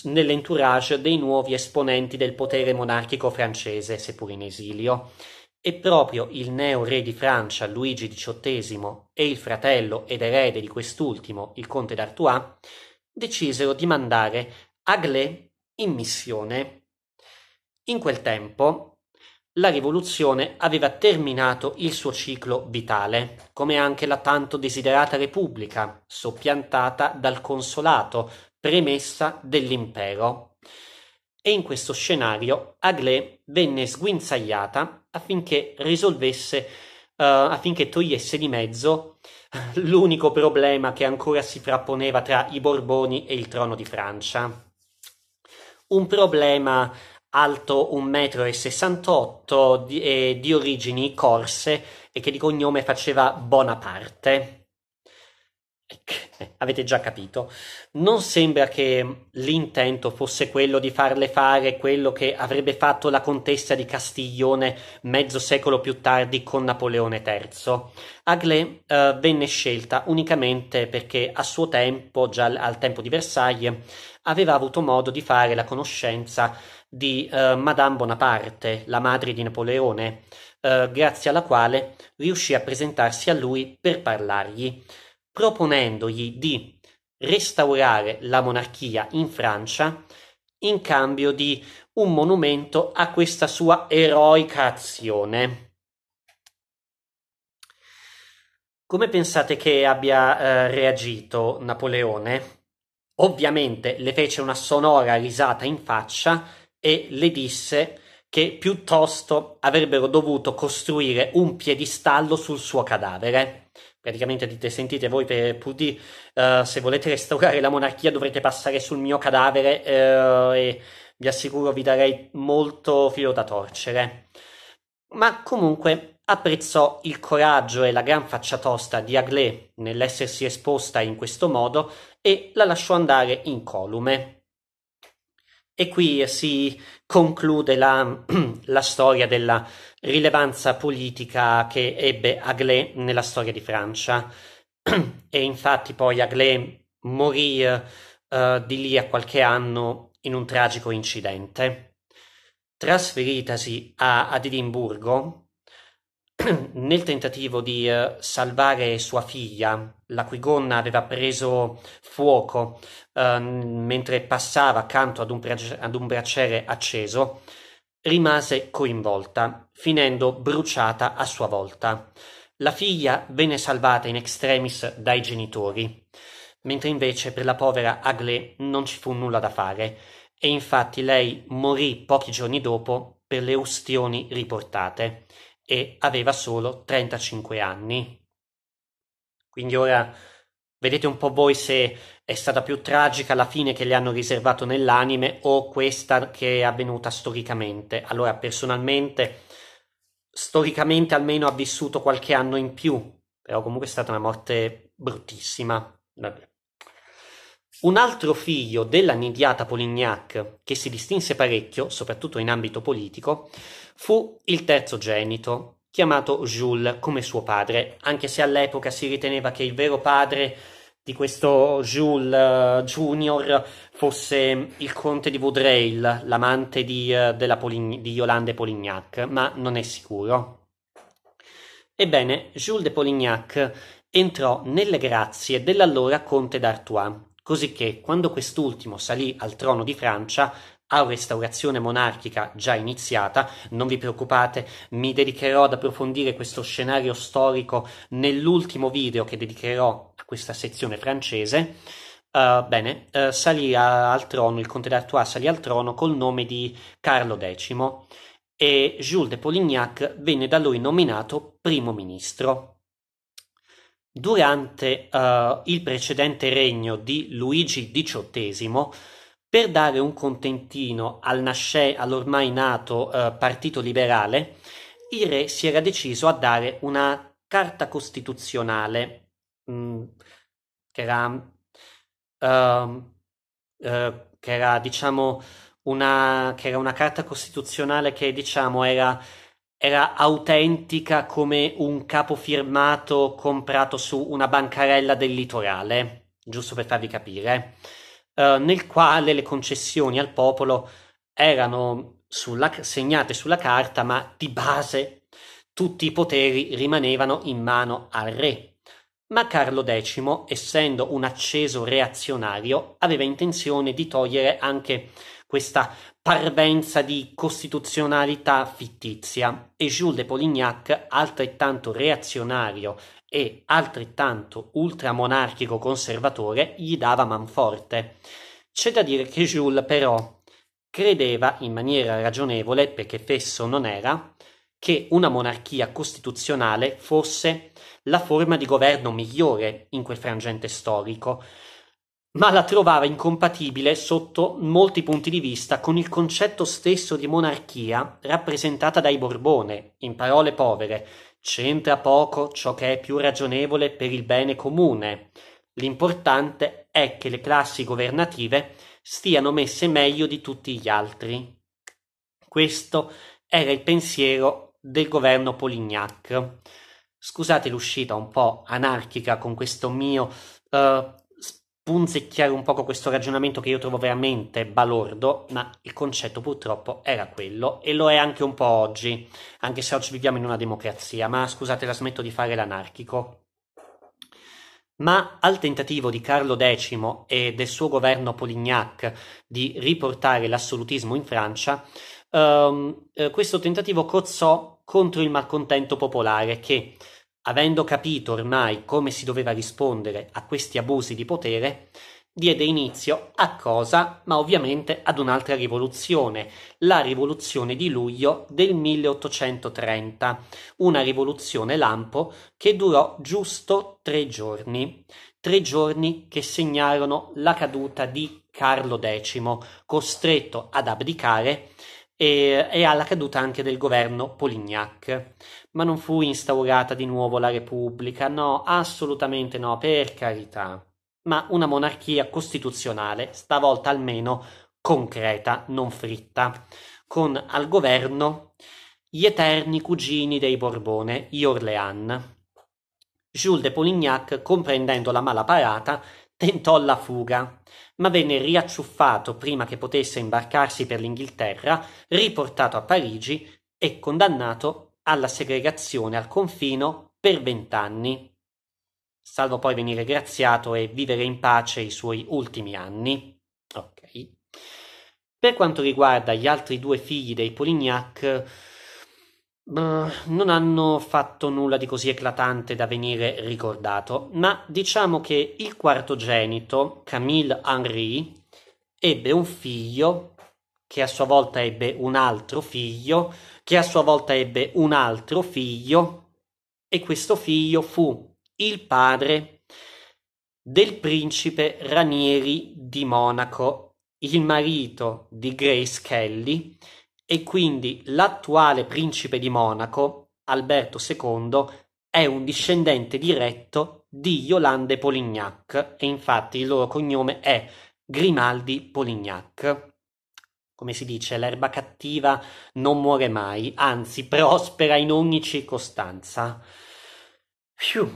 nell'entourage dei nuovi esponenti del potere monarchico francese, seppur in esilio. E proprio il neo-re di Francia, Luigi XVIII, e il fratello ed erede di quest'ultimo, il conte d'Artois, decisero di mandare Aglaé in missione. In quel tempo la rivoluzione aveva terminato il suo ciclo vitale, come anche la tanto desiderata Repubblica, soppiantata dal consolato, premessa dell'impero. E in questo scenario Aglaé venne sguinzagliata affinché risolvesse, uh, affinché togliesse di mezzo l'unico problema che ancora si frapponeva tra i Borboni e il trono di Francia. Un problema alto 1,68 m di, e di origini corse e che di cognome faceva Bonaparte. Avete già capito. Non sembra che l'intento fosse quello di farle fare quello che avrebbe fatto la contessa di Castiglione mezzo secolo più tardi con Napoleone III. Aglaé eh, venne scelta unicamente perché a suo tempo, già al tempo di Versailles, aveva avuto modo di fare la conoscenza di uh, Madame Bonaparte, la madre di Napoleone, uh, grazie alla quale riuscì a presentarsi a lui per parlargli, proponendogli di restaurare la monarchia in Francia in cambio di un monumento a questa sua eroica azione. Come pensate che abbia eh, reagito Napoleone? Ovviamente le fece una sonora risata in faccia e le disse che piuttosto avrebbero dovuto costruire un piedistallo sul suo cadavere. Praticamente dite, sentite voi per Pudi, uh, eh, se volete restaurare la monarchia dovrete passare sul mio cadavere uh, e vi assicuro vi darei molto filo da torcere. Ma comunque apprezzò il coraggio e la gran faccia tosta di Aglaé nell'essersi esposta in questo modo e la lasciò andare incolume. E qui si conclude la, la, storia della rilevanza politica che ebbe Aglaé nella storia di Francia. e infatti poi Aglaé morì uh, di lì a qualche anno in un tragico incidente. Trasferitasi a, ad Edimburgo, nel tentativo di uh, salvare sua figlia, la cui gonna aveva preso fuoco uh, mentre passava accanto ad un, brac- ad un bracciere acceso, rimase coinvolta, finendo bruciata a sua volta. La figlia venne salvata in extremis dai genitori, mentre invece per la povera Aglaé non ci fu nulla da fare, e infatti lei morì pochi giorni dopo per le ustioni riportate e aveva solo 35 anni. Quindi ora Vedete un po' voi se è stata più tragica la fine che le hanno riservato nell'anime o questa che è avvenuta storicamente. Allora, personalmente, storicamente almeno ha vissuto qualche anno in più, però comunque è stata una morte bruttissima. Vabbè. Un altro figlio della nidiata Polignac, che si distinse parecchio, soprattutto in ambito politico, fu il terzogenito, chiamato Jules come suo padre, anche se all'epoca si riteneva che il vero padre di questo Jules uh, Junior fosse il conte di Vaudreuil, l'amante di, uh, Polign- di Yolande Polignac, ma non è sicuro. Ebbene, Jules de Polignac entrò nelle grazie dell'allora conte d'Artois cosicché quando quest'ultimo salì al trono di Francia, a restaurazione monarchica già iniziata, non vi preoccupate, mi dedicherò ad approfondire questo scenario storico nell'ultimo video che dedicherò a questa sezione francese. Uh, bene, uh, salì al trono, il conte d'Artois salì al trono col nome di Carlo X e Jules de Polignac venne da lui nominato primo ministro. Durante uh, il precedente regno di Luigi XVIII, per dare un contentino al nasce, all'ormai nato uh, Partito Liberale, il re si era deciso a dare una carta costituzionale mh, mm, che era, uh, che era diciamo una, che era una carta costituzionale che diciamo era era autentica come un capo firmato comprato su una bancarella del litorale, giusto per farvi capire, uh, nel quale le concessioni al popolo erano sulla, segnate sulla carta, ma di base tutti i poteri rimanevano in mano al re. Ma Carlo X, essendo un acceso reazionario, aveva intenzione di togliere anche questa parvenza di costituzionalità fittizia e Jules de Polignac, altrettanto reazionario e altrettanto ultramonarchico conservatore, gli dava manforte. C'è da dire che Jules però credeva in maniera ragionevole, perché fesso non era, che una monarchia costituzionale fosse la forma di governo migliore in quel frangente storico, ma la trovava incompatibile sotto molti punti di vista con il concetto stesso di monarchia rappresentata dai Borbone, in parole povere, c'entra poco ciò che è più ragionevole per il bene comune. L'importante è che le classi governative stiano messe meglio di tutti gli altri. Questo era il pensiero del governo Polignac. Scusate l'uscita un po' anarchica con questo mio uh, punzecchiare un poco questo ragionamento che io trovo veramente balordo, ma il concetto purtroppo era quello e lo è anche un po' oggi, anche se oggi viviamo in una democrazia, ma scusate la smetto di fare l'anarchico. Ma al tentativo di Carlo X e del suo governo Polignac di riportare l'assolutismo in Francia, um, eh, questo tentativo cozzò contro il malcontento popolare che, avendo capito ormai come si doveva rispondere a questi abusi di potere, diede inizio a cosa? Ma ovviamente ad un'altra rivoluzione, la rivoluzione di luglio del 1830, una rivoluzione lampo che durò giusto tre giorni, tre giorni che segnarono la caduta di Carlo X, costretto ad abdicare e, e alla caduta anche del governo Polignac. Ma non fu instaurata di nuovo la Repubblica, no, assolutamente no, per carità. Ma una monarchia costituzionale, stavolta almeno concreta, non fritta, con al governo gli eterni cugini dei Borbone, gli Orléans. Jules de Polignac, comprendendo la mala parata, tentò la fuga, ma venne riacciuffato prima che potesse imbarcarsi per l'Inghilterra, riportato a Parigi e condannato alla segregazione al confino per vent'anni, salvo poi venire graziato e vivere in pace i suoi ultimi anni. Ok. Per quanto riguarda gli altri due figli dei Polignac, non hanno fatto nulla di così eclatante da venire ricordato, ma diciamo che il quartogenito, Camille Henry, ebbe un figlio, che a sua volta ebbe un altro figlio, che a sua volta ebbe un altro figlio, e questo figlio fu il padre del principe Ranieri di Monaco, il marito di Grace Kelly e quindi l'attuale principe di Monaco, Alberto II, è un discendente diretto di Yolande Polignac e infatti il loro cognome è Grimaldi Polignac. Come si dice, l'erba cattiva non muore mai, anzi prospera in ogni circostanza. Fiu,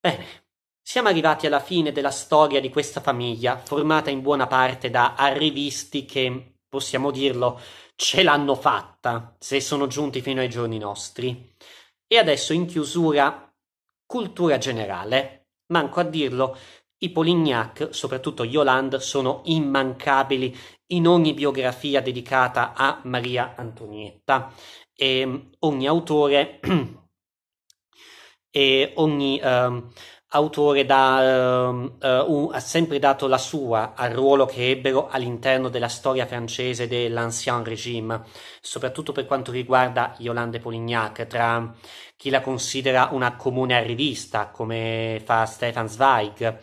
bene. Siamo arrivati alla fine della storia di questa famiglia, formata in buona parte da arrivisti che, possiamo dirlo, ce l'hanno fatta, se sono giunti fino ai giorni nostri. E adesso in chiusura, cultura generale. Manco a dirlo, i Polignac, soprattutto Yolande, sono immancabili in ogni biografia dedicata a Maria Antonietta e ogni autore e ogni um, autore da, uh, uh, ha sempre dato la sua al ruolo che ebbero all'interno della storia francese dell'Ancien Régime, soprattutto per quanto riguarda Yolande Polignac, tra chi la considera una comune arrivista, come fa Stefan Zweig,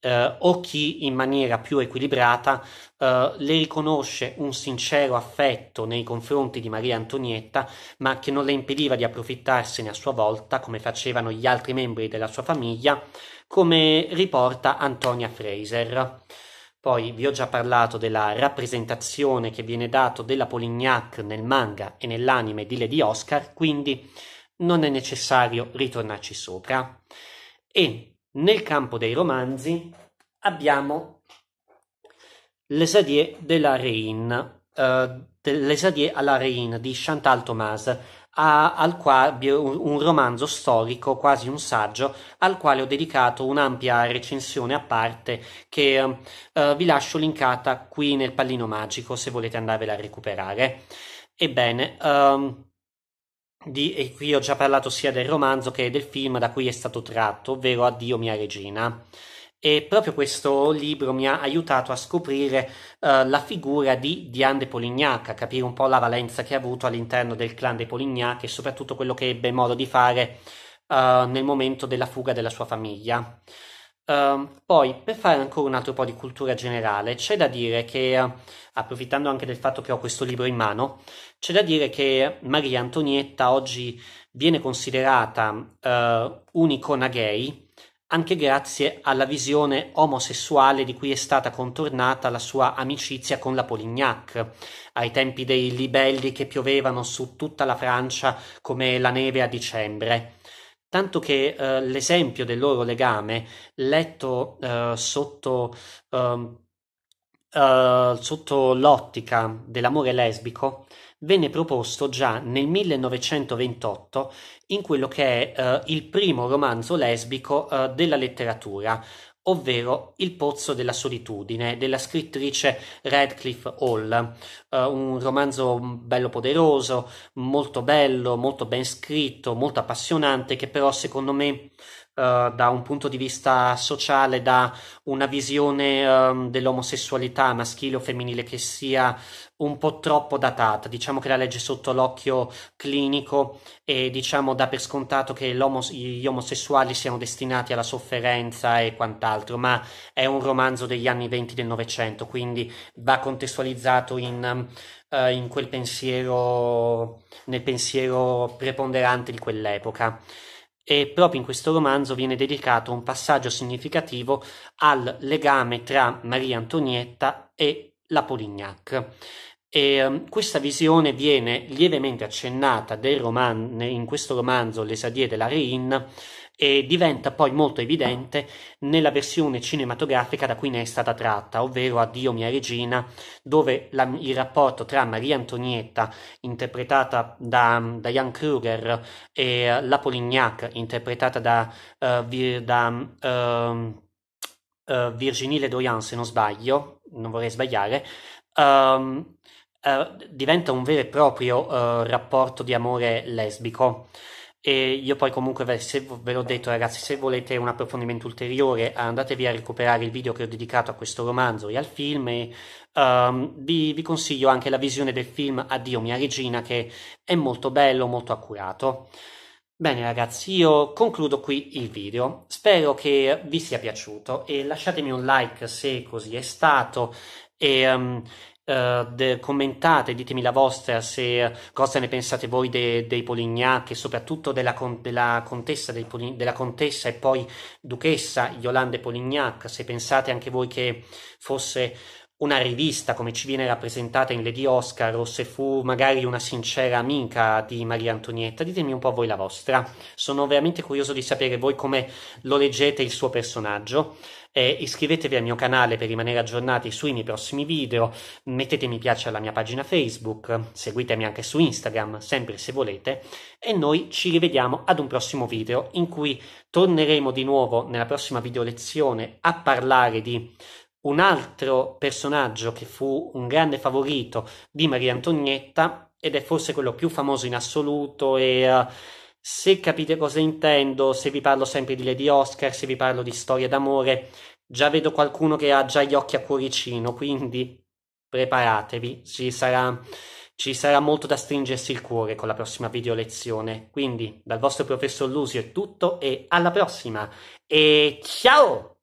eh, o chi in maniera più equilibrata eh, le riconosce un sincero affetto nei confronti di Maria Antonietta, ma che non le impediva di approfittarsene a sua volta, come facevano gli altri membri della sua famiglia, come riporta Antonia Fraser. Poi vi ho già parlato della rappresentazione che viene dato della Polignac nel manga e nell'anime di Lady Oscar, quindi non è necessario ritornarci sopra. E nel campo dei romanzi abbiamo Les Adieux de la Reine, uh, Les Adieux à di Chantal Thomas, a, al quale un, un romanzo storico, quasi un saggio, al quale ho dedicato un'ampia recensione a parte che uh, vi lascio linkata qui nel pallino magico se volete andarvela a recuperare. Ebbene, um, di, e qui ho già parlato sia del romanzo che del film da cui è stato tratto, ovvero Addio mia regina. E proprio questo libro mi ha aiutato a scoprire uh, la figura di Diane de Polignac, a capire un po' la valenza che ha avuto all'interno del clan dei Polignac e soprattutto quello che ebbe modo di fare uh, nel momento della fuga della sua famiglia. Uh, poi, per fare ancora un altro po' di cultura generale, c'è da dire che, uh, approfittando anche del fatto che ho questo libro in mano, c'è da dire che Maria Antonietta oggi viene considerata uh, un'icona gay anche grazie alla visione omosessuale di cui è stata contornata la sua amicizia con la Polignac, ai tempi dei libelli che piovevano su tutta la Francia come la neve a dicembre tanto che eh, l'esempio del loro legame, letto eh, sotto, eh, sotto l'ottica dell'amore lesbico, venne proposto già nel 1928 in quello che è uh, il primo romanzo lesbico uh, della letteratura, ovvero Il pozzo della solitudine della scrittrice Radcliffe Hall, uh, un romanzo bello poderoso, molto bello, molto ben scritto, molto appassionante che però secondo me Uh, da un punto di vista sociale, da una visione um, dell'omosessualità maschile o femminile che sia un po' troppo datata. Diciamo che la legge sotto l'occhio clinico e diciamo dà per scontato che gli omosessuali siano destinati alla sofferenza e quant'altro, ma è un romanzo degli anni 20 del Novecento, quindi va contestualizzato in, uh, in quel pensiero, nel pensiero preponderante di quell'epoca e proprio in questo romanzo viene dedicato un passaggio significativo al legame tra Maria Antonietta e la Polignac. E, um, questa visione viene lievemente accennata roman- in questo romanzo Les Adieux de la Reine e diventa poi molto evidente nella versione cinematografica da cui ne è stata tratta, ovvero Addio mia regina, dove la, il rapporto tra Maria Antonietta, interpretata da, da Jan Kruger, e la Polignac, interpretata da, uh, da uh, uh, Virginie Ledoyan, se non sbaglio, non vorrei sbagliare, um, diventa un vero e proprio rapporto di amore lesbico. E io poi comunque, se ve l'ho detto ragazzi, se volete un approfondimento ulteriore andatevi a recuperare il video che ho dedicato a questo romanzo e al film e um, vi, vi, consiglio anche la visione del film Addio mia regina che è molto bello, molto accurato. Bene ragazzi, io concludo qui il video, spero che vi sia piaciuto e lasciatemi un like se così è stato e um, uh, commentate, ditemi la vostra se cosa ne pensate voi de- dei Polignac e soprattutto della, con- della, contessa Poli- della, contessa e poi duchessa Yolande Polignac, se pensate anche voi che fosse una rivista come ci viene rappresentata in Lady Oscar o se fu magari una sincera amica di Maria Antonietta, ditemi un po' voi la vostra. Sono veramente curioso di sapere voi come lo leggete il suo personaggio. Eh, iscrivetevi al mio canale per rimanere aggiornati sui miei prossimi video, mettete mi piace alla mia pagina Facebook, seguitemi anche su Instagram, sempre se volete, e noi ci rivediamo ad un prossimo video in cui torneremo di nuovo nella prossima video lezione a parlare di un altro personaggio che fu un grande favorito di Maria Antonietta ed è forse quello più famoso in assoluto e uh, se capite cosa intendo, se vi parlo sempre di Lady Oscar, se vi parlo di storie d'amore, già vedo qualcuno che ha già gli occhi a cuoricino, quindi preparatevi, ci sarà, ci sarà molto da stringersi il cuore con la prossima video lezione. Quindi dal vostro professor Lusio è tutto e alla prossima e ciao!